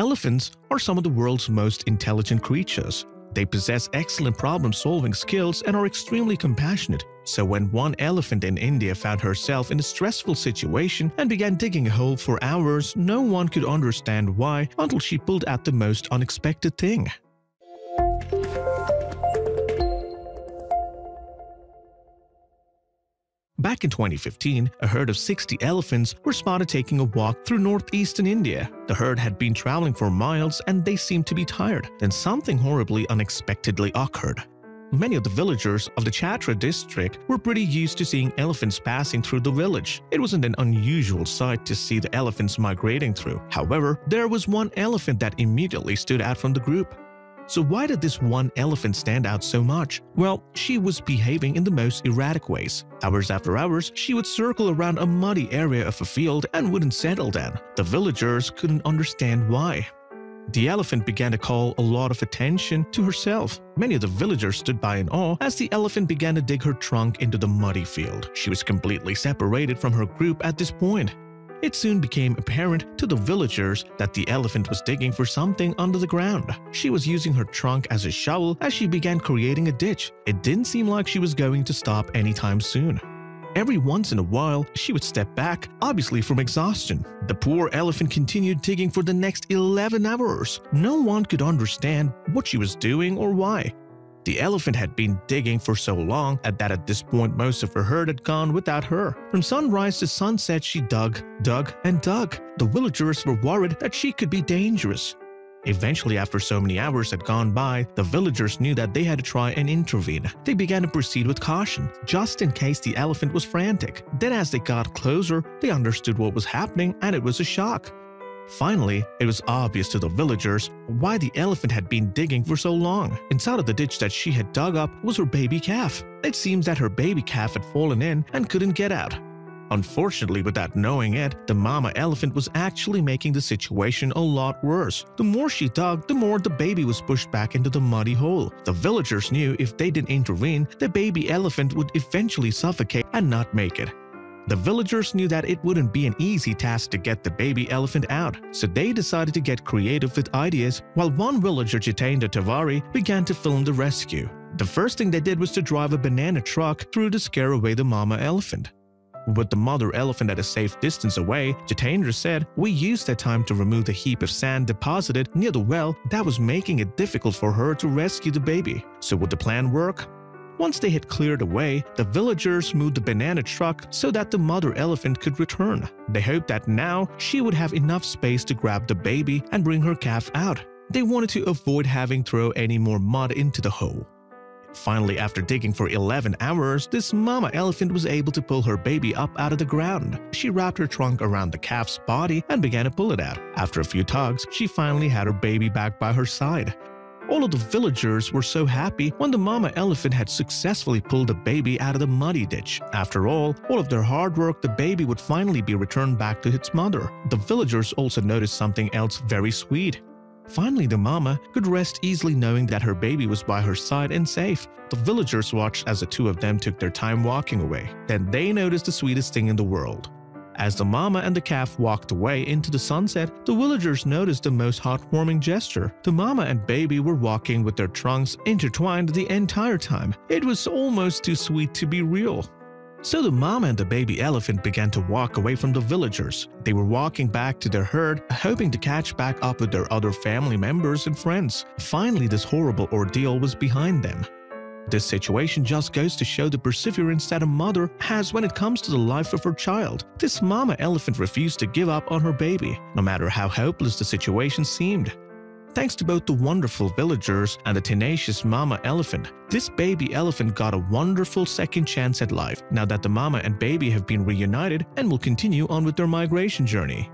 Elephants are some of the world's most intelligent creatures. They possess excellent problem-solving skills and are extremely compassionate. So when one elephant in India found herself in a stressful situation and began digging a hole for hours, no one could understand why until she pulled out the most unexpected thing. Back in 2015, a herd of 60 elephants were spotted taking a walk through northeastern India. The herd had been traveling for miles and they seemed to be tired. Then something horribly unexpectedly occurred. Many of the villagers of the Chatra district were pretty used to seeing elephants passing through the village. It wasn't an unusual sight to see the elephants migrating through. However, there was one elephant that immediately stood out from the group. So why did this one elephant stand out so much? Well, she was behaving in the most erratic ways. Hours after hours, she would circle around a muddy area of a field and wouldn't settle down. The villagers couldn't understand why. The elephant began to call a lot of attention to herself. Many of the villagers stood by in awe as the elephant began to dig her trunk into the muddy field. She was completely separated from her group at this point. It soon became apparent to the villagers that the elephant was digging for something under the ground. She was using her trunk as a shovel as she began creating a ditch. It didn't seem like she was going to stop anytime soon. Every once in a while, she would step back, obviously from exhaustion. The poor elephant continued digging for the next 11 hours. No one could understand what she was doing or why. The elephant had been digging for so long that at this point most of her herd had gone without her. From sunrise to sunset she dug, dug, and dug. The villagers were worried that she could be dangerous. Eventually, after so many hours had gone by, the villagers knew that they had to try and intervene. They began to proceed with caution, just in case the elephant was frantic. Then as they got closer, they understood what was happening and it was a shock. Finally, it was obvious to the villagers why the elephant had been digging for so long. Inside of the ditch that she had dug up was her baby calf. It seems that her baby calf had fallen in and couldn't get out. Unfortunately, without knowing it, the mama elephant was actually making the situation a lot worse. The more she dug, the more the baby was pushed back into the muddy hole. The villagers knew if they didn't intervene, the baby elephant would eventually suffocate and not make it. The villagers knew that it wouldn't be an easy task to get the baby elephant out, so they decided to get creative with ideas while one villager Jitendra Tiwari began to film the rescue. The first thing they did was to drive a banana truck through to scare away the mama elephant. With the mother elephant at a safe distance away, Jitendra said, We used that time to remove the heap of sand deposited near the well that was making it difficult for her to rescue the baby. So would the plan work? Once they had cleared away, the villagers moved the banana truck so that the mother elephant could return. They hoped that now she would have enough space to grab the baby and bring her calf out. They wanted to avoid having throw any more mud into the hole. Finally, after digging for 11 hours, this mama elephant was able to pull her baby up out of the ground. She wrapped her trunk around the calf's body and began to pull it out. After a few tugs, she finally had her baby back by her side. All of the villagers were so happy when the mama elephant had successfully pulled the baby out of the muddy ditch. After all, all of their hard work, the baby would finally be returned back to its mother. The villagers also noticed something else very sweet. Finally, the mama could rest easily knowing that her baby was by her side and safe. The villagers watched as the two of them took their time walking away. Then they noticed the sweetest thing in the world. As the mama and the calf walked away into the sunset, the villagers noticed the most heartwarming gesture. The mama and baby were walking with their trunks intertwined the entire time. It was almost too sweet to be real. So the mama and the baby elephant began to walk away from the villagers. They were walking back to their herd, hoping to catch back up with their other family members and friends. Finally, this horrible ordeal was behind them. This situation just goes to show the perseverance that a mother has when it comes to the life of her child. This mama elephant refused to give up on her baby, no matter how hopeless the situation seemed. Thanks to both the wonderful villagers and the tenacious mama elephant, this baby elephant got a wonderful second chance at life now that the mama and baby have been reunited and will continue on with their migration journey.